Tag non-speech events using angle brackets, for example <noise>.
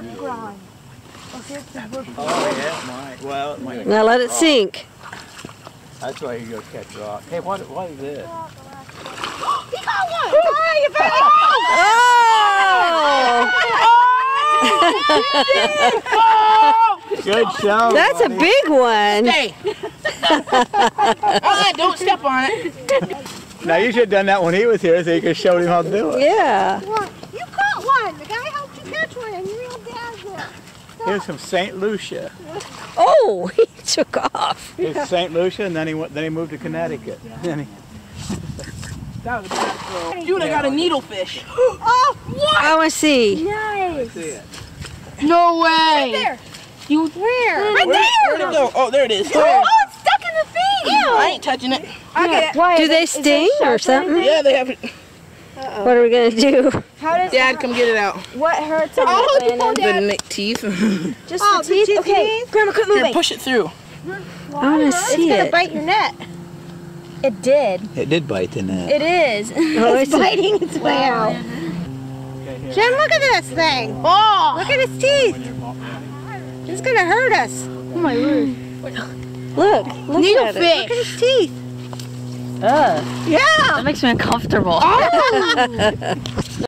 grind. Let's see if this works. Oh yeah, it might. Well, it might. Now let it sink. That's why you go catch rock. Hey, what what is this? <gasps> He caught one! Hey, you better Oh! Good show. That's a big one. Hey! don't step on it. Now you should have done that when he was here, so you could have showed him how to do it. Yeah. What? You caught one! The guy helped you catch one and you reeled down there. Here's from St. Lucia. Oh, <laughs> he took off. Here's St. Lucia, and then he went. Then he moved to Connecticut. Then he, That was a bad throw. Dude, I got a needlefish. <gasps> Oh, what? I want to see. Nice. see it. No way. Right there. You Where? Right Where, there. where'd it go? Oh, there it is. Oh, it's stuck in the thing. I ain't touching it. I get. Why? Do is they it- is there sting or something? Yeah, they have it. What are we going to do? How does Dad, come get it out. what hurts on oh, I'll it, hold you Landon? Dad. The teeth. <laughs> Just Oh, the the teeth? teeth Okay. Grandma, quit moving. push it through. I want to see It's gonna bite your net. It did. It did bite the net. It is. <laughs> Oh, it's a- Biting its way out. Okay. Jen, look at this thing. Oh, look at his teeth. It's gonna hurt us. oh my word. look, look at it. Look at his teeth. Ugh. Yeah. That makes me uncomfortable. Oh. <laughs>